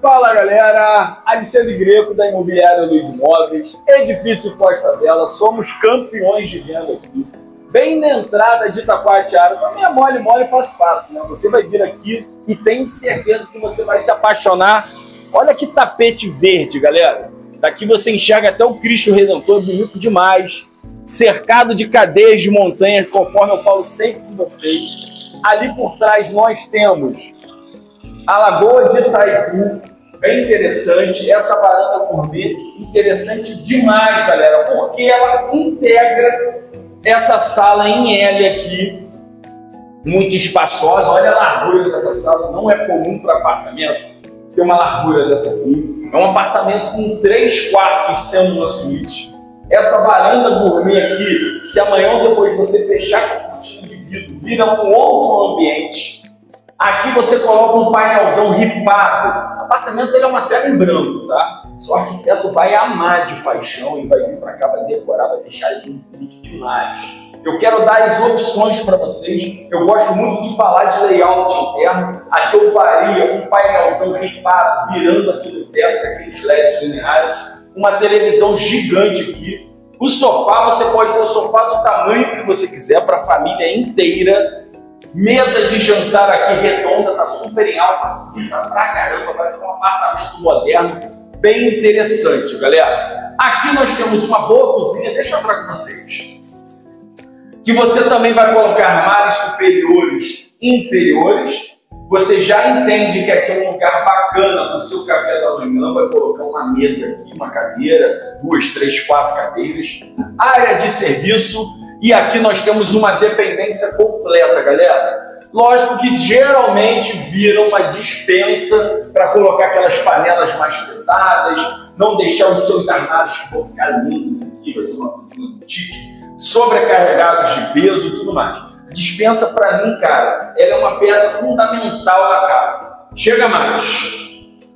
Fala galera, Alexandre Greco da Imobiliária dos Imóveis, Edifício Costa Bela, somos campeões de venda aqui. Bem na entrada de Itacoatiara, também é mole, mole, fácil, fácil, né? Você vai vir aqui e tenho certeza que você vai se apaixonar. Olha que tapete verde, galera. Daqui você enxerga até o Cristo Redentor, bonito demais. Cercado de cadeias de montanhas, conforme eu falo sempre com vocês. Ali por trás nós temos a Lagoa de Itaipu, bem interessante. Essa varanda gourmet, interessante demais, galera, porque ela integra essa sala em L aqui, muito espaçosa. Olha a largura dessa sala, não é comum para apartamento ter uma largura dessa aqui. É um apartamento com três quartos sendo uma suíte. Essa varanda gourmet aqui, se amanhã ou depois você fechar com a cortina de vidro, vira um outro ambiente Aqui você coloca um painelzão ripado. O apartamento ele é uma tela em branco, tá? Seu arquiteto vai amar de paixão e vai vir para cá, vai decorar, vai deixar ele bonito demais. Eu quero dar as opções para vocês. Eu gosto muito de falar de layout interno. Aqui eu faria um painelzão ripado, virando aqui no teto, com aqueles LEDs lineares. Uma televisão gigante aqui. O sofá, você pode ter o sofá do tamanho que você quiser, para a família inteira Mesa de jantar aqui redonda, tá super em alta, bonita pra caramba, vai ficar um apartamento moderno, bem interessante, galera. Aqui nós temos uma boa cozinha, deixa eu com vocês. Que você também vai colocar armários superiores e inferiores. Você já entende que aqui é um lugar bacana para o seu café da manhã, vai colocar uma mesa aqui, uma cadeira, duas, três, quatro cadeiras. Área de serviço, e aqui nós temos uma dependência completa, galera. Lógico que geralmente vira uma dispensa para colocar aquelas panelas mais pesadas, não deixar os seus armários que vão ficar lindos aqui, vai ser uma cozinha boutique, sobrecarregados de peso e tudo mais. Dispensa para mim, cara, ela é uma pedra fundamental da casa. Chega mais.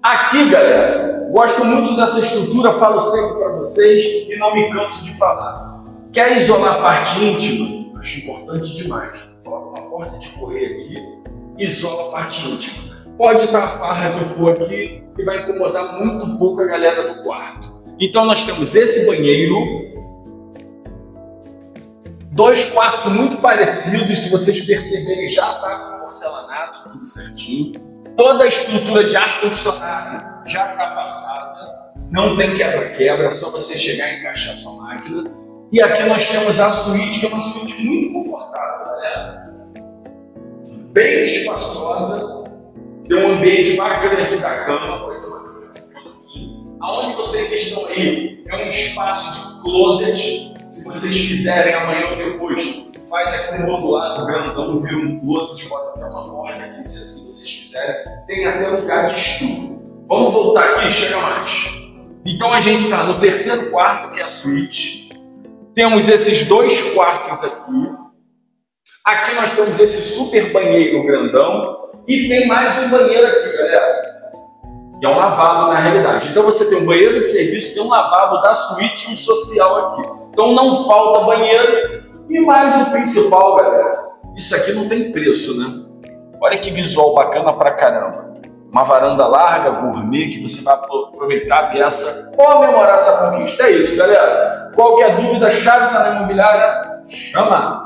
Aqui, galera, gosto muito dessa estrutura, falo sempre para vocês e não me canso de falar. Quer isolar a parte íntima? Acho importante demais. Porta de correr aqui, isola a parte íntima. Pode estar a farra que for aqui, que vai incomodar muito pouco a galera do quarto. Então nós temos esse banheiro, dois quartos muito parecidos, se vocês perceberem já está com porcelanato, tudo certinho. Toda a estrutura de ar-condicionado já está passada, não tem quebra-quebra, é só você chegar e encaixar sua máquina. E aqui nós temos a suíte, que é uma suíte muito confortável. Bem espaçosa, tem um ambiente bacana aqui da cama, Aonde vocês estão aí é um espaço de closet. Se vocês quiserem amanhã ou depois, faz aqui um modulado grandão, vira um closet, bota até uma porta aqui, se assim vocês quiserem. Tem até lugar de estudo. Vamos voltar aqui, chega mais. Então a gente está no terceiro quarto, que é a suíte. Temos esses dois quartos aqui. Aqui nós temos esse super banheiro grandão. E tem mais um banheiro aqui, galera. Que é um lavabo na realidade. Então você tem um banheiro de serviço, tem um lavabo da suíte e um social aqui. Então não falta banheiro. E mais o principal, galera. Isso aqui não tem preço, né? Olha que visual bacana pra caramba uma varanda larga, gourmet, que você vai aproveitar e essa, comemorar essa conquista. É isso, galera. Qualquer dúvida, chave está na imobiliária, chama!